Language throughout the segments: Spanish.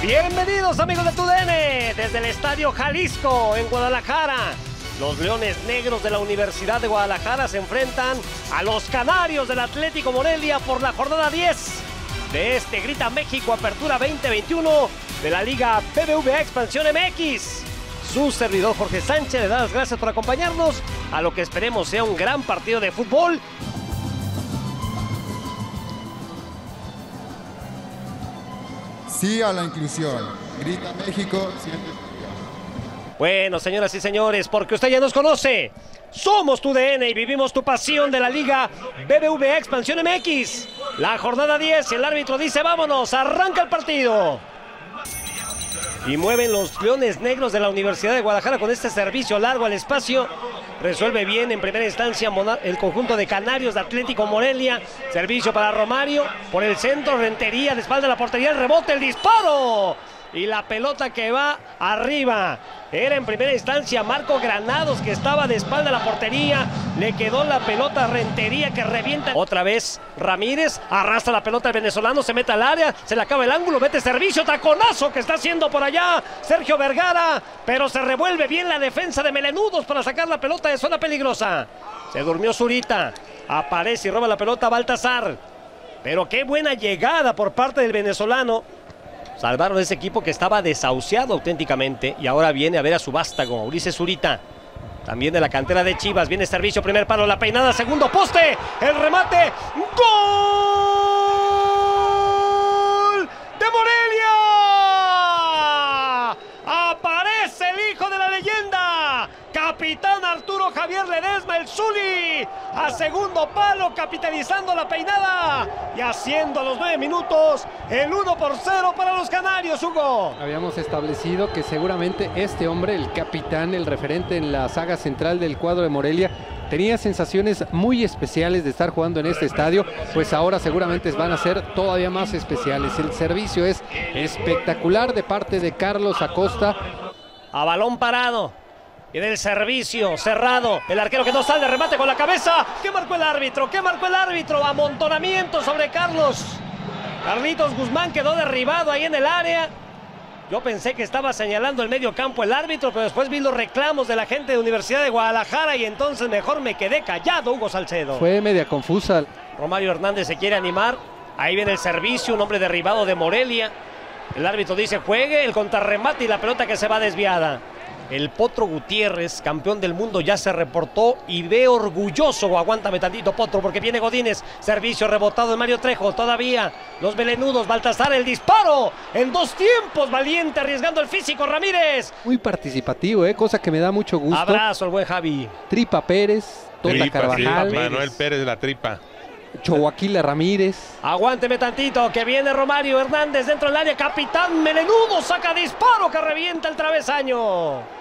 Bienvenidos amigos de TUDN desde el Estadio Jalisco en Guadalajara. Los Leones Negros de la Universidad de Guadalajara se enfrentan a los Canarios del Atlético Morelia por la jornada 10 de este Grita México Apertura 2021 de la Liga BBVA Expansión MX. Su servidor Jorge Sánchez le da las gracias por acompañarnos a lo que esperemos sea un gran partido de fútbol Sí a la inclusión. Grita México, Bueno, señoras y señores, porque usted ya nos conoce. Somos tu DN y vivimos tu pasión de la Liga BBVA Expansión MX. La jornada 10 y el árbitro dice vámonos, arranca el partido. Y mueven los leones negros de la Universidad de Guadalajara con este servicio largo al espacio. Resuelve bien en primera instancia el conjunto de Canarios de Atlético Morelia. Servicio para Romario. Por el centro, Rentería, de espalda de la portería, el rebote, el disparo y la pelota que va arriba. Era en primera instancia Marco Granados que estaba de espalda a la portería. Le quedó la pelota Rentería que revienta. Otra vez Ramírez arrastra la pelota el venezolano, se mete al área, se le acaba el ángulo, mete servicio, taconazo que está haciendo por allá Sergio Vergara. Pero se revuelve bien la defensa de Melenudos para sacar la pelota de zona peligrosa. Se durmió Zurita. Aparece y roba la pelota Baltasar. Pero qué buena llegada por parte del venezolano. Salvaron ese equipo que estaba desahuciado auténticamente y ahora viene a ver a su vástago, Ulises Zurita. También de la cantera de Chivas. Viene servicio, primer palo, la peinada, segundo poste. El remate. ¡Gol! ¡De Morelia! ¡Aparece el hijo de la leyenda! Capitán Arturo Javier Ledesma, el Zuli, a segundo palo, capitalizando la peinada y haciendo a los nueve minutos el 1 por 0 para los canarios, Hugo. Habíamos establecido que seguramente este hombre, el capitán, el referente en la saga central del cuadro de Morelia, tenía sensaciones muy especiales de estar jugando en este estadio, pues ahora seguramente van a ser todavía más especiales. El servicio es espectacular de parte de Carlos Acosta. A balón parado. Y del servicio cerrado. El arquero que no sale, remate con la cabeza. ¿Qué marcó el árbitro? ¿Qué marcó el árbitro? Amontonamiento sobre Carlos. Carlitos Guzmán quedó derribado ahí en el área. Yo pensé que estaba señalando el medio campo el árbitro, pero después vi los reclamos de la gente de Universidad de Guadalajara y entonces mejor me quedé callado, Hugo Salcedo. Fue media confusa. Romario Hernández se quiere animar. Ahí viene el servicio, un hombre derribado de Morelia. El árbitro dice juegue, el contrarremate y la pelota que se va desviada. El Potro Gutiérrez, campeón del mundo, ya se reportó y ve orgulloso. Aguántame tantito, Potro, porque viene Godínez. Servicio rebotado de Mario Trejo. Todavía los melenudos. Baltasar, el disparo. En dos tiempos, valiente, arriesgando el físico. Ramírez. Muy participativo, ¿eh? cosa que me da mucho gusto. Abrazo al buen Javi. Tripa Pérez, Tota Carvajal. Manuel Pérez de la Tripa. Choaquila Ramírez. Aguánteme tantito, que viene Romario Hernández dentro del área. Capitán Melenudo saca disparo que revienta el travesaño.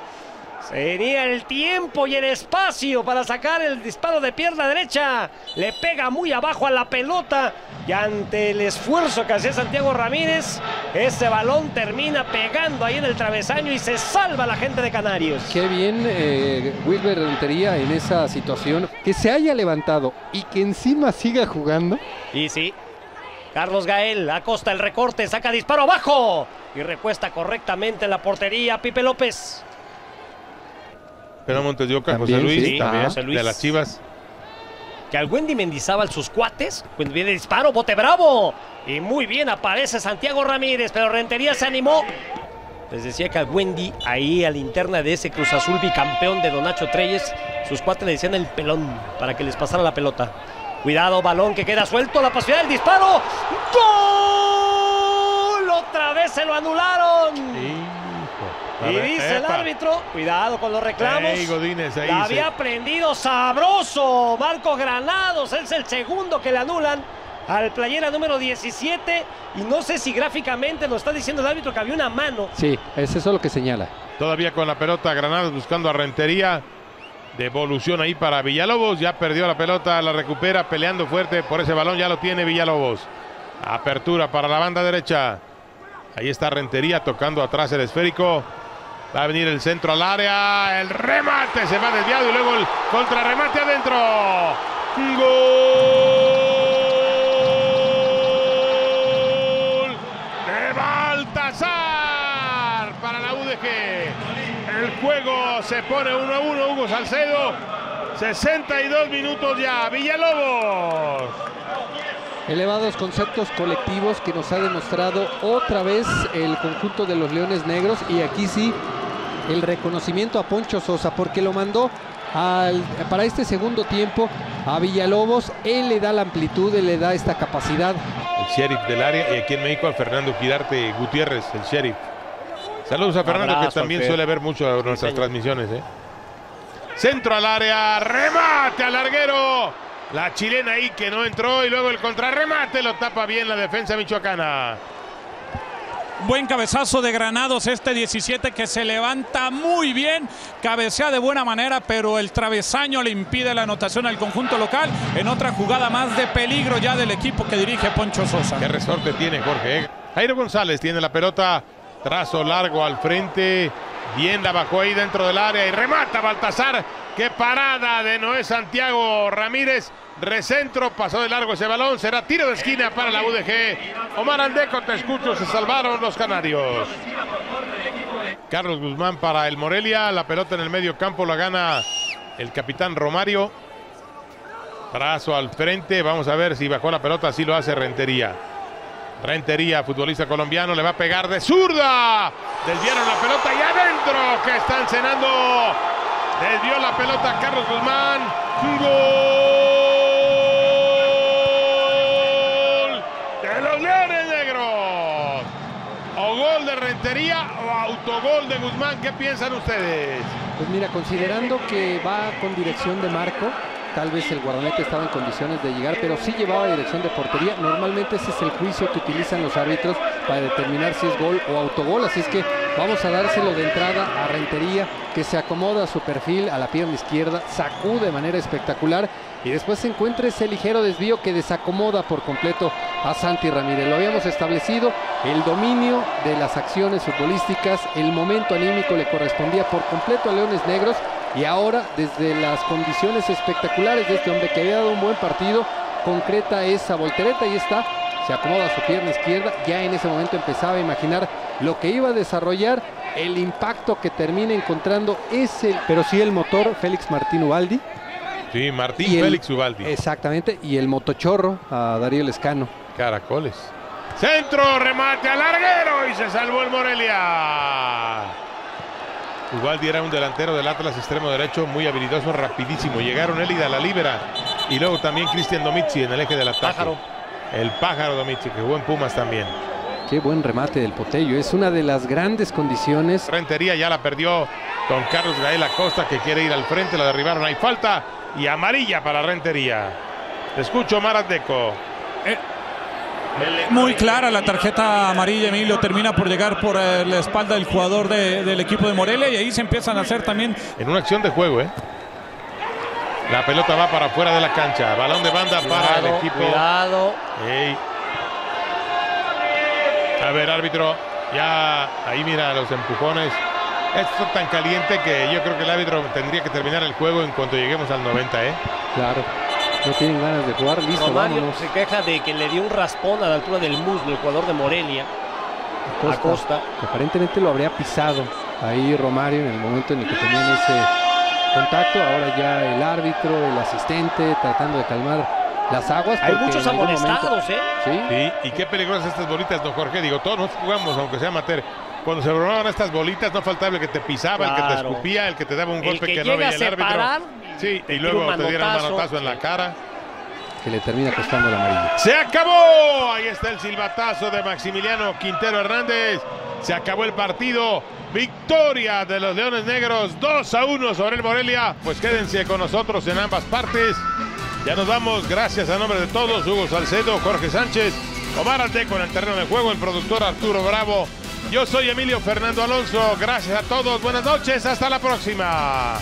Sería el tiempo y el espacio para sacar el disparo de pierna derecha. Le pega muy abajo a la pelota. Y ante el esfuerzo que hacía Santiago Ramírez, ese balón termina pegando ahí en el travesaño y se salva la gente de Canarios. Qué bien eh, Wilber Rentería en esa situación. Que se haya levantado y que encima siga jugando. Y sí. Carlos Gael acosta el recorte, saca disparo abajo y recuesta correctamente en la portería Pipe López. Pero Montes de Oca, José Luis, también, de las Chivas. Que al Wendy Mendizábal sus cuates, cuando viene el disparo, bote bravo. Y muy bien aparece Santiago Ramírez, pero Rentería se animó. Les decía que al Wendy, ahí a la interna de ese Cruz Azul bicampeón de Donacho Treyes, sus cuates le decían el pelón para que les pasara la pelota. Cuidado, balón que queda suelto, la posibilidad del disparo. ¡Gol! Otra vez se lo anularon. Y dice el árbitro, cuidado con los reclamos. la había prendido sabroso Marco Granados, es el segundo que le anulan al playera número 17 y no sé si gráficamente nos está diciendo el árbitro que había una mano. Sí, es eso lo que señala. Todavía con la pelota Granados buscando a Rentería. Devolución ahí para Villalobos, ya perdió la pelota, la recupera peleando fuerte por ese balón, ya lo tiene Villalobos. Apertura para la banda derecha. Ahí está Rentería tocando atrás el esférico. Va a venir el centro al área. El remate se va desviado y luego el contrarremate adentro. Gol de Baltasar. UDG. El juego se pone 1 a 1. Hugo Salcedo. 62 minutos ya. Villalobos. Elevados conceptos colectivos que nos ha demostrado otra vez el conjunto de los Leones Negros y aquí sí el reconocimiento a Poncho Sosa porque lo mandó al- para este segundo tiempo a Villalobos. Él le da la amplitud, él le da esta capacidad. El sheriff del área. Y aquí en México a Fernando Quirarte Gutiérrez, el sheriff. Saludos a Fernando Abrazo, que también suele ver mucho nuestras señor. transmisiones. ¿eh? Centro al área, remate al larguero. La chilena ahí que no entró y luego el contrarremate lo tapa bien la defensa michoacana. Buen cabezazo de Granados este 17 que se levanta muy bien, cabecea de buena manera, pero el travesaño le impide la anotación al conjunto local en otra jugada más de peligro ya del equipo que dirige Poncho Sosa. Qué resorte tiene Jorge. Jairo González tiene la pelota, trazo largo al frente. Bien la bajó ahí dentro del área y remata Baltasar. Qué parada de Noé Santiago Ramírez. Recentro, pasó de largo ese balón. Será tiro de esquina para la UDG. Omar Aldeco, te escucho, se salvaron los canarios. Carlos Guzmán para el Morelia. La pelota en el medio campo la gana el capitán Romario. Brazo al frente. Vamos a ver si bajó la pelota. Así lo hace Rentería. Rentería, futbolista colombiano, le va a pegar de zurda. Desviaron la pelota y adentro que están cenando. Desvió la pelota Carlos Guzmán. Gol de los Leones Negros. O gol de Rentería o autogol de Guzmán. ¿Qué piensan ustedes? Pues mira, considerando que va con dirección de marco, tal vez el guardamete estaba en condiciones de llegar, pero sí llevaba dirección de portería. Normalmente ese es el juicio que utilizan los árbitros para determinar si es gol o autogol. Así es que vamos a dárselo de entrada a Rentería, que se acomoda a su perfil a la pierna izquierda, sacude de manera espectacular y después se encuentra ese ligero desvío que desacomoda por completo a Santi Ramírez. Lo habíamos establecido, el dominio de las acciones futbolísticas, el momento anímico le correspondía por completo a Leones Negros y ahora desde las condiciones espectaculares de este hombre que había dado un buen partido, concreta esa voltereta y está, se acomoda su pierna izquierda, ya en ese momento empezaba a imaginar lo que iba a desarrollar, el impacto que termina encontrando es el, pero sí el motor Félix Martín Ubaldi. Sí, Martín y el- Félix Ubaldi. Exactamente, y el motochorro a Darío Lescano. Caracoles. Centro, remate al larguero y se salvó el Morelia. Ubaldi era un delantero del Atlas extremo derecho, muy habilidoso, rapidísimo. Llegaron él y de la libera. Y luego también Cristian Domici en el eje del ataque. Pájaro. El pájaro Domici, que jugó en Pumas también. Qué buen remate del Potello, es una de las grandes condiciones. Rentería ya la perdió con Carlos Gael Acosta que quiere ir al frente, la derribaron, hay falta y amarilla para Rentería. Te escucho, Marateco. Muy clara la tarjeta amarilla, Emilio termina por llegar por eh, la espalda del jugador de- del equipo de Morelia y ahí se empiezan a hacer también En una acción de juego, ¿eh? La pelota va para afuera de la cancha. Balón de banda para el equipo. cuidado. Ey. A ver, árbitro. Ya ahí mira los empujones. Esto tan caliente que yo creo que el árbitro tendría que terminar el juego en cuanto lleguemos al 90, ¿eh? Claro, no tienen ganas de jugar, listo, Romario vámonos. se queja de que le dio un raspón a la altura del muslo el jugador de Morelia. Acosta, Acosta. que Aparentemente lo habría pisado ahí Romario en el momento en el que tenían ese contacto. Ahora ya el árbitro, el asistente, tratando de calmar las aguas. Hay muchos amonestados, ¿eh? Sí, y qué peligrosas estas bolitas, don Jorge. Digo, todos nosotros jugamos, aunque sea amateur. Cuando se bromaban estas bolitas, no faltaba el que te pisaba, el que te escupía, el que te daba un El golpe que que, no veía a el árbitro. Sí, te y luego te dieron un manotazo. manotazo en la cara. que le termina costando la amarilla. Se acabó. Ahí está el silbatazo de Maximiliano Quintero Hernández. Se acabó el partido. Victoria de los Leones Negros 2 a 1 sobre el Morelia. Pues quédense con nosotros en ambas partes. Ya nos vamos. Gracias a nombre de todos. Hugo Salcedo, Jorge Sánchez, Omar Alteco en el terreno de juego, el productor Arturo Bravo. Yo soy Emilio Fernando Alonso. Gracias a todos. Buenas noches. Hasta la próxima.